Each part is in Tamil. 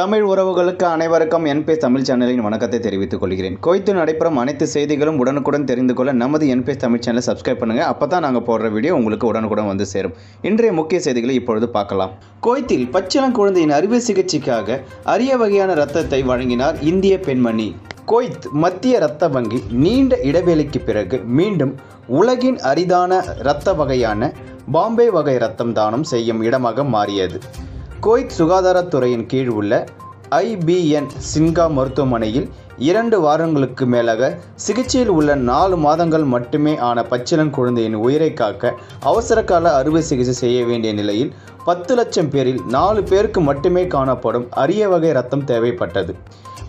தமிழ் உறவுகளுக்கு அனைவருக்கும் என்பே தமிழ் சேனலின் வணக்கத்தை தெரிவித்துக் கொள்கிறேன். கோய்த்து நடைபெறும் அனைத்து செய்திகளும் உடனுக்குடன் தெரிந்து கொள்ள நமது என்பே தமிழ் சேனலை சப்ஸ்கிரைப் பண்ணுங்கள் அப்போ தான் நாங்கள் போடுற வீடியோ உங்களுக்கு உடனுக்குடன் வந்து சேரும். இன்றைய முக்கிய செய்திகளை இப்பொழுது பார்க்கலாம். கோயத்தில் பச்சிளங்குழந்தையின் அறுவை சிகிச்சைக்காக அரிய வகையான இரத்தத்தை வழங்கினார் இந்திய பெண்மணி. கோய்த் மத்திய இரத்த வங்கி நீண்ட இடைவெளிக்கு பிறகு மீண்டும் உலகின் அரிதான இரத்த வகையான பாம்பே வகை இரத்தம் தானம் செய்யும் இடமாக மாறியது. கோய்த் சுகாதாரத்துறையின் கீழ் உள்ள ஐபிஎன் சின்கா மருத்துவமனையில் இரண்டு வாரங்களுக்கு மேலாக சிகிச்சையில் உள்ள நாலு மாதங்கள் மட்டுமே ஆன பச்சிளன் குழந்தையின் உயிரை காக்க அவசரகால அறுவை சிகிச்சை செய்ய வேண்டிய நிலையில் பத்து லட்சம் பேரில் நாலு பேருக்கு மட்டுமே காணப்படும் அரிய வகை ரத்தம் தேவைப்பட்டது.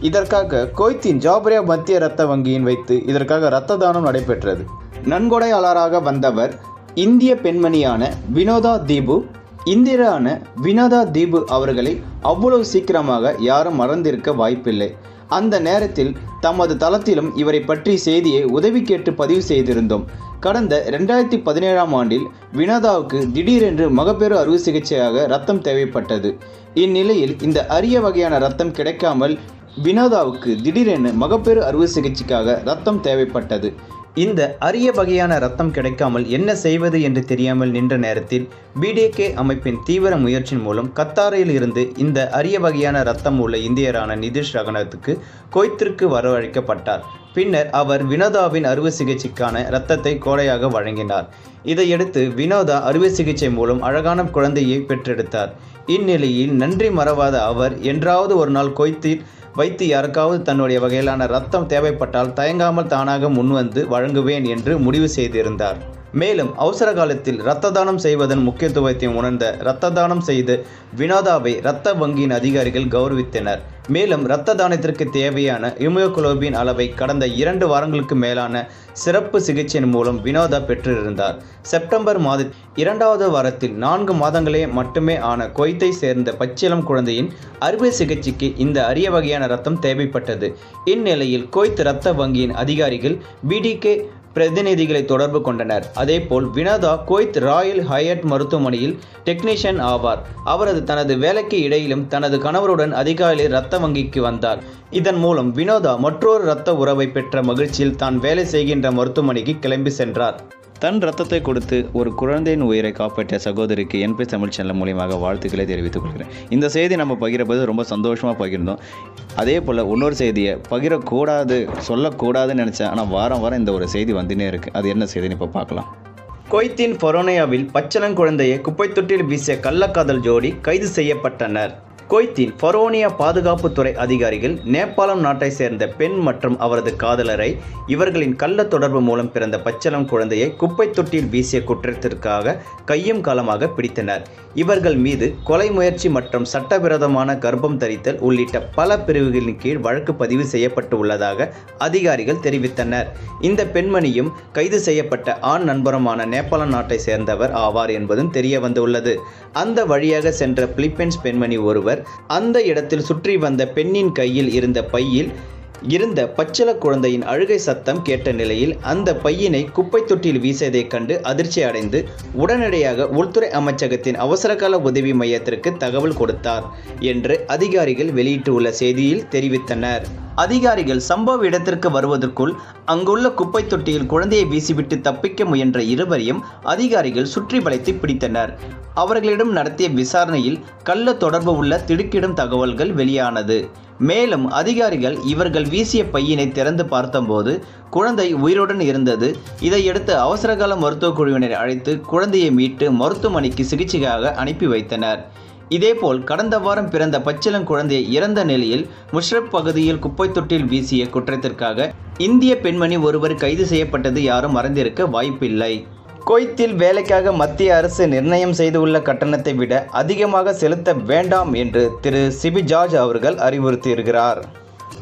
இதற்காக கோய்த்தின் ஜாபரியா மத்திய இரத்த வங்கியின் வைத்து இதற்காக இரத்த தானம் நடைபெற்றது. நன்கொடையாளராக வந்தவர் இந்திய பெண்மணியான வினோதா தீபு இந்திரான வினோதா தீபு அவர்களை அவ்வளவு சீக்கிரமாக யாரும் மறந்திருக்க வாய்ப்பில்லை. அந்த நேரத்தில் தமது தளத்திலும் இவரை பற்றி செய்தியை உதவி கேட்டு பதிவு செய்திருந்தோம். கடந்த ரெண்டாயிரத்தி பதினேழாம் ஆண்டில் வினோதாவுக்கு திடீரென்று மகப்பேறு அறுவை சிகிச்சையாக ரத்தம் தேவைப்பட்டது. இந்நிலையில் இந்த அரிய வகையான ரத்தம் கிடைக்காமல் வினோதாவுக்கு திடீரென மகப்பேறு அறுவை சிகிச்சைக்காக ரத்தம் தேவைப்பட்டது. இந்த அரிய வகையான ரத்தம் கிடைக்காமல் என்ன செய்வது என்று தெரியாமல் நின்ற நேரத்தில் பிடிகே அமைப்பின் தீவிர முயற்சியின் மூலம் கத்தாரில் இருந்து இந்த அரிய வகையான ரத்தம் உள்ள இந்தியரான நிதிஷ் ரகனத்துக்கு கொய்த்திற்கு வரவழைக்கப்பட்டார். பின்னர் அவர் வினோதாவின் அறுவை சிகிச்சைக்கான இரத்தத்தை கோடையாக வழங்கினார். இதையடுத்து வினோதா அறுவை சிகிச்சை மூலம் அழகான குழந்தையை பெற்றெடுத்தார். இந்நிலையில் நன்றி மறவாத அவர் என்றாவது ஒரு நாள் கொய்த்தில் வைத்து யாருக்காவது தன்னுடைய வகையிலான ரத்தம் தேவைப்பட்டால் தயங்காமல் தானாக முன்வந்து வழங்குவேன் என்று முடிவு செய்திருந்தார். மேலும் அவசர காலத்தில் இரத்த தானம் செய்வதன் முக்கியத்துவத்தை உணர்ந்த இரத்த தானம் செய்து வினோதாவை இரத்த வங்கியின் அதிகாரிகள் கௌரவித்தனர். மேலும் இரத்த தானத்திற்கு தேவையான ஹியூமியோகுளோபின் அளவை கடந்த இரண்டு வாரங்களுக்கு மேலான சிறப்பு சிகிச்சையின் மூலம் வினோதா பெற்றிருந்தார். செப்டம்பர் மாத இரண்டாவது வாரத்தில் நான்கு மாதங்களே மட்டுமே ஆன கொய்த்தை சேர்ந்த பச்சிளம் குழந்தையின் அறுவை சிகிச்சைக்கு இந்த அரிய வகையான ரத்தம் தேவைப்பட்டது. இந்நிலையில் கொய்த் இரத்த வங்கியின் அதிகாரிகள் பிடிகே பிரதிநிதிகளை தொடர்பு கொண்டனர். அதேபோல் வினோதா குவைத் ராயல் ஹயட் மருத்துவமனையில் டெக்னீஷியன் ஆவார். அவரது தனது வேலைக்கு இடையிலும் தனது கணவருடன் அதிகாலை இரத்த வங்கிக்கு வந்தார். இதன் மூலம் வினோதா மற்றொரு இரத்த உறவை பெற்ற மகிழ்ச்சியில் தான் வேலை செய்கின்ற மருத்துவமனைக்கு கிளம்பி சென்றார். தன் ரத்தத்தை கொடுத்து ஒரு குழந்தையின் உயிரை காப்பாற்றிய சகோதரிக்கு என்பி தமிழ் சேனல் மூலியமாக வாழ்த்துக்களை தெரிவித்துக் கொள்கிறேன். இந்த செய்தி நம்ம பகிரப்போது ரொம்ப சந்தோஷமாக பகிர்ந்தோம். அதே போல் இன்னொரு செய்தியை பகிரக்கூடாது சொல்லக்கூடாதுன்னு நினச்சேன். ஆனால் வாரம் வாரம் இந்த ஒரு செய்தி வந்துனே இருக்குது அது என்ன செய்தின்னு இப்போ பார்க்கலாம். கொய்த்தின் ஃபொரோனியாவில் பச்சளங்குழந்தையை குப்பைத்தொட்டியில் வீசிய கள்ளக்காதல் ஜோடி கைது செய்யப்பட்டனர். கொய்த்தின் ஃபரோனியா பாதுகாப்புத்துறை அதிகாரிகள் நேபாளம் நாட்டை சேர்ந்த பெண் மற்றும் அவரது காதலரை இவர்களின் கள்ள தொடர்பு மூலம் பிறந்த பச்சளம் குழந்தையை குப்பை தொட்டியில் வீசிய குற்றத்திற்காக கையும் காலமாக பிடித்தனர். இவர்கள் மீது கொலை முயற்சி மற்றும் சட்டவிரோதமான கர்ப்பம் தரித்தல் உள்ளிட்ட பல பிரிவுகளின் கீழ் வழக்கு பதிவு செய்யப்பட்டு உள்ளதாக அதிகாரிகள் தெரிவித்தனர். இந்த பெண்மணியும் கைது செய்யப்பட்ட ஆண் நண்பருமான நேபாள நாட்டை சேர்ந்தவர் ஆவார் என்பதும் தெரிய வந்துள்ளது. அந்த வழியாக சென்ற பிலிப்பைன்ஸ் பெண்மணி ஒருவர் அந்த இடத்தில் சுற்றி வந்த பெண்ணின் கையில் இருந்த பையில் இருந்த பச்சள குழந்தையின் அழுகை சத்தம் கேட்ட நிலையில் அந்த பையனை குப்பை தொட்டியில் வீசியதைக் கண்டு அதிர்ச்சி அடைந்து உடனடியாக உள்துறை அமைச்சகத்தின் அவசரகால உதவி மையத்திற்கு தகவல் கொடுத்தார் என்று அதிகாரிகள் வெளியிட்டுள்ள செய்தியில் தெரிவித்தனர். அதிகாரிகள் சம்பவ இடத்திற்கு வருவதற்குள் அங்குள்ள குப்பை தொட்டியில் குழந்தையை வீசிவிட்டு தப்பிக்க முயன்ற இருவரையும் அதிகாரிகள் சுற்றி வளைத்து பிடித்தனர். அவர்களிடம் நடத்திய விசாரணையில் கள்ள தொடர்பு உள்ள திடுக்கிடும் தகவல்கள் வெளியானது. மேலும் அதிகாரிகள் இவர்கள் வீசிய பையினை திறந்து பார்த்தபோது குழந்தை உயிருடன் இருந்தது. இதையடுத்து அவசரகால மருத்துவக் குழுவினர் அழைத்து குழந்தையை மீட்டு மருத்துவமனைக்கு சிகிச்சைக்காக அனுப்பி வைத்தனர். இதேபோல் கடந்த வாரம் பிறந்த பச்சிளம் குழந்தையை இறந்த நிலையில் முஷ்ரப் பகுதியில் குப்பை தொட்டில் வீசிய குற்றத்திற்காக இந்திய பெண்மணி ஒருவர் கைது செய்யப்பட்டது யாரும் மறந்திருக்க வாய்ப்பில்லை. கொய்த்தில் வேலைக்காக மத்திய அரசு நிர்ணயம் செய்துள்ள கட்டணத்தை விட அதிகமாக செலுத்த வேண்டாம் என்று திரு சிபி ஜார்ஜ் அவர்கள் அறிவுறுத்தியிருக்கிறார்.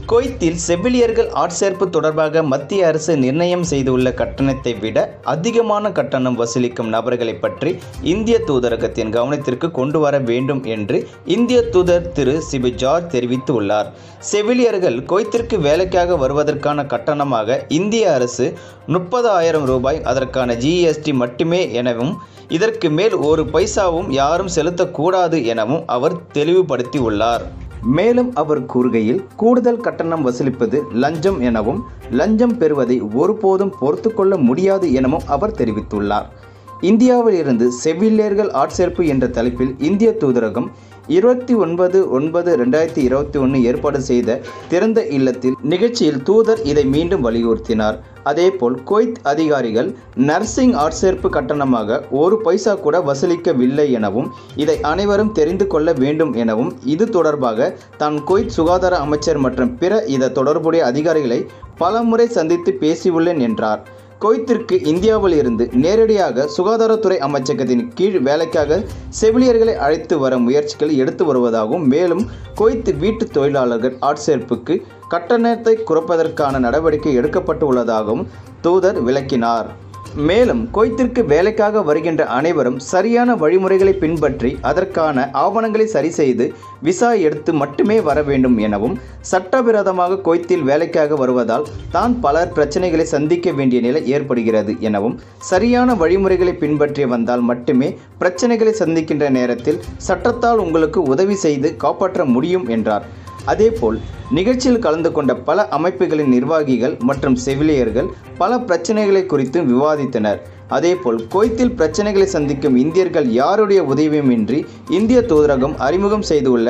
கொய்த்தில் செவிலியர்கள் ஆட்சேர்ப்பு தொடர்பாக மத்திய அரசு நிர்ணயம் செய்துள்ள கட்டணத்தை விட அதிகமான கட்டணம் வசூலிக்கும் நபர்களை பற்றி இந்திய தூதரகத்தின் கவனத்திற்கு கொண்டு வர வேண்டும் என்று இந்திய தூதர் திரு சிபி ஜார்ஜ் தெரிவித்துள்ளார். செவிலியர்கள் கொய்த்திற்கு வேலைக்காக வருவதற்கான கட்டணமாக இந்திய அரசு முப்பதாயிரம் ரூபாய் அதற்கான ஜிஎஸ்டி மட்டுமே எனவும் இதற்கு மேல் ஒரு பைசாவும் யாரும் செலுத்தக்கூடாது எனவும் அவர் தெளிவுபடுத்தியுள்ளார். மேலும் அவர் கூறுகையில் கூடுதல் கட்டணம் வசூலிப்பது லஞ்சம் எனவும் லஞ்சம் பெறுவதை ஒருபோதும் பொறுத்துக்கொள்ள முடியாது எனவும் அவர் தெரிவித்துள்ளார். இந்தியாவில் இருந்து செவிலியர்கள் ஆட்சேர்ப்பு என்ற தலைப்பில் இந்திய தூதரகம் இருபத்தி ஒன்பது ஒன்பது ரெண்டாயிரத்தி இருபத்தி ஒன்று ஏற்பாடு செய்த திறந்த இல்லத்தில் நிகழ்ச்சியில் தூதர் இதை மீண்டும் வலியுறுத்தினார். அதேபோல் குவைத் அதிகாரிகள் நர்சிங் ஆட்சேர்ப்பு கட்டணமாக ஒரு பைசா கூட வசூலிக்கவில்லை எனவும் இதை அனைவரும் தெரிந்து கொள்ள வேண்டும் எனவும் இது தொடர்பாக தான் குவைத் சுகாதார அமைச்சர் மற்றும் பிற இத தொடர்புடைய அதிகாரிகளை பலமுறை சந்தித்து பேசியுள்ளேன் என்றார். கொய்த்திற்கு இந்தியாவில் இருந்து நேரடியாக சுகாதாரத்துறை அமைச்சகத்தின் கீழ் வேலைக்காக செவிலியர்களை அழைத்து வர முயற்சிகள் எடுத்து வருவதாகவும் மேலும் குவைத் வீட்டு தொழிலாளர்கள் ஆட்சேர்ப்புக்கு கட்டணத்தை குறைப்பதற்கான நடவடிக்கை எடுக்கப்பட்டு உள்ளதாகவும் தூதர் விளக்கினார். மேலும் கோய்த்திற்கு வேலைக்காக வருகின்ற அனைவரும் சரியான வழிமுறைகளை பின்பற்றி அதற்கான ஆவணங்களை சரி செய்து விசா எடுத்து மட்டுமே வர வேண்டும் எனவும் சட்டவிரோதமாக குவைத்தில் வேலைக்காக வருவதால் தான் பலர் பிரச்சனைகளை சந்திக்க வேண்டிய நிலை ஏற்படுகிறது எனவும் சரியான வழிமுறைகளை பின்பற்றி வந்தால் மட்டுமே பிரச்சனைகளை சந்திக்கின்ற நேரத்தில் சட்டத்தால் உங்களுக்கு உதவி செய்து காப்பாற்ற முடியும் என்றார். அதேபோல் நிகழ்ச்சியில் கலந்து கொண்ட பல அமைப்புகளின் நிர்வாகிகள் மற்றும் செவிலியர்கள் பல பிரச்சனைகளை குறித்து விவாதித்தனர். அதேபோல் குவைத்தில் பிரச்சனைகளை சந்திக்கும் இந்தியர்கள் யாருடைய உதவியுமின்றி இந்திய தூதரகம் அறிமுகம் செய்துள்ள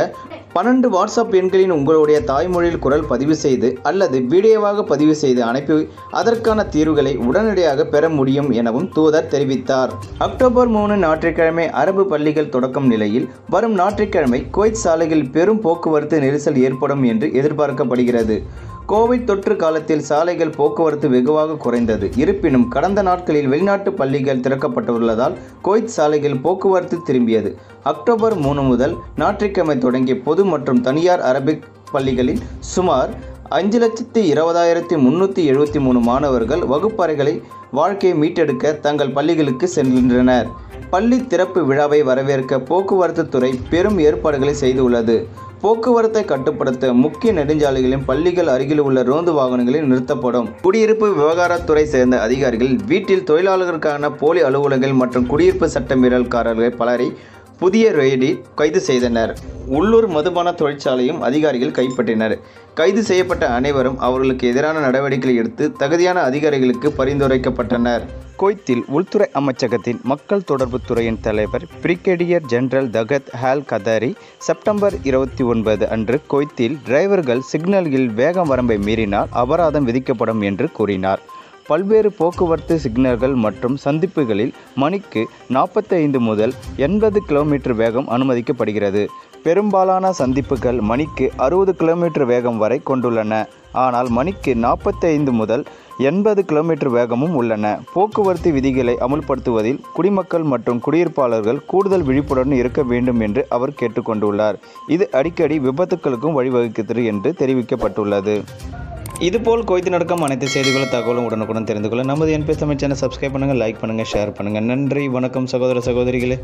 பன்னெண்டு வாட்ஸ்அப் எண்களின் உங்களுடைய தாய்மொழியில் குரல் பதிவு செய்து அல்லது வீடியோவாக பதிவு செய்து அனுப்பி அதற்கான தீர்வுகளை உடனடியாக பெற முடியும் எனவும் தூதர் தெரிவித்தார். அக்டோபர் மூணு ஞாயிற்றுக்கிழமை அரபு பள்ளிகள் தொடக்கம் நிலையில் வரும் ஞாயிற்றுக்கிழமை குவைத் சாலையில் பெரும் போக்குவரத்து நெரிசல் ஏற்படும் என்று எதிர்பார்க்கப்படுகிறது. கோவிட் தொற்று காலத்தில் சாலைகள் போக்குவரத்து வெகுவாக குறைந்தது. இருப்பினும் கடந்த நாட்களில் வெளிநாட்டு பள்ளிகள் திறக்கப்பட்டுள்ளதால் குவைத் சாலைகள் போக்குவரத்து திரும்பியது. அக்டோபர் மூணு முதல் ஞாயிற்றுக்கிழமை தொடங்கிய பொது மற்றும் தனியார் அரபிக் பள்ளிகளில் சுமார் அஞ்சு லட்சத்தி இருபதாயிரத்தி முன்னூற்றி எழுபத்தி மூணு மாணவர்கள் வகுப்பறைகளை வாழ்க்கையை மீட்டெடுக்க தங்கள் பள்ளிகளுக்கு செல்கின்றனர் பள்ளி திறப்பு விழாவை வரவேற்க போக்குவரத்து துறை பெரும் ஏற்பாடுகளை செய்துள்ளது. போக்குவரத்தை கட்டுப்படுத்த முக்கிய நெடுஞ்சாலைகளின் பள்ளிகள் அருகில் உள்ள ரோந்து வாகனங்களில் நிறுத்தப்படும். குடியிருப்பு விவகாரத்துறை சேர்ந்த அதிகாரிகள் வீட்டில் தொழிலாளர்களுக்கான போலி அலுவலகங்கள் மற்றும் குடியிருப்பு சட்டமீறல்காரர்கள் பலரை புதிய ரெய்டில் கைது செய்தனர். உள்ளூர் மதுபான தொழிற்சாலையும் அதிகாரிகள் கைப்பற்றினர். கைது செய்யப்பட்ட அனைவரும் அவர்களுக்கு எதிரான நடவடிக்கைகளை எடுத்து தகுதியான அதிகாரிகளுக்கு பரிந்துரைக்கப்பட்டனர். குவைத்தில் உள்துறை அமைச்சகத்தின் மக்கள் தொடர்பு துறையின் தலைவர் பிரிகேடியர் ஜெனரல் தகத் ஹால் கதாரி செப்டம்பர் இருபத்தி ஒன்பது அன்று குவைத்தில் டிரைவர்கள் சிக்னல்களில் வேகம் வரம்பை மீறினால் அபராதம் விதிக்கப்படும் என்று கூறினார். பல்வேறு போக்குவரத்து சிக்னல்கள் மற்றும் சந்திப்புகளில் மணிக்கு நாற்பத்தைந்து முதல் எண்பது கிலோமீட்டர் வேகம் அனுமதிக்கப்படுகிறது. பெரும்பாலான சந்திப்புகள் மணிக்கு அறுபது கிலோமீட்டர் வேகம் வரை கொண்டுள்ளன. ஆனால் மணிக்கு நாற்பத்தைந்து முதல் எண்பது கிலோமீட்டர் வேகமும் உள்ளன. போக்குவரத்து விதிகளை அமுல்படுத்துவதில் குடிமக்கள் மற்றும் குடியிருப்பாளர்கள் கூடுதல் விழிப்புடன் இருக்க வேண்டும் என்று அவர் கேட்டுக்கொண்டுள்ளார். இது அடிக்கடி விபத்துக்களுக்கும் வழிவகுக்கிறது என்று தெரிவிக்கப்பட்டுள்ளது. இதுபோல் கோய்த்து நடக்கும் அனைத்து செய்திகளும் தகவலும் உடனுக்குடன் தெரிந்து கொள்ள நமது என்பி தமிழ் சேனல் சப்ஸ்கிரைப் பண்ணுங்கள் லைக் பண்ணுங்கள் ஷேர் பண்ணுங்கள் நன்றி வணக்கம் சகோதர சகோதரிகளே.